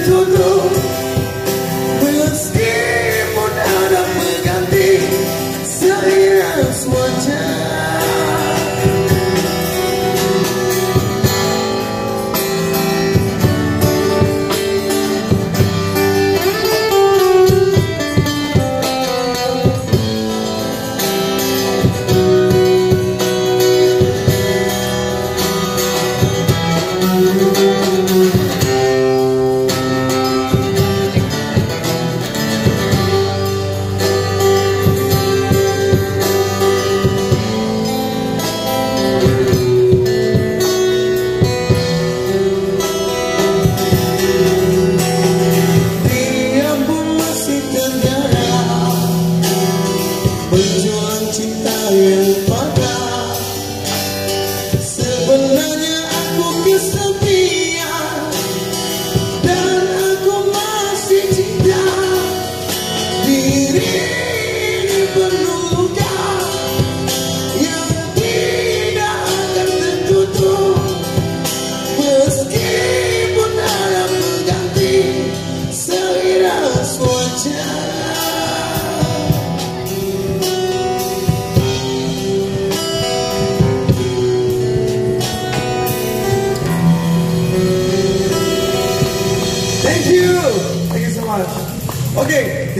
dituduh Meski pun ada mengganti Saya Thank you. Thank you so much. Okay.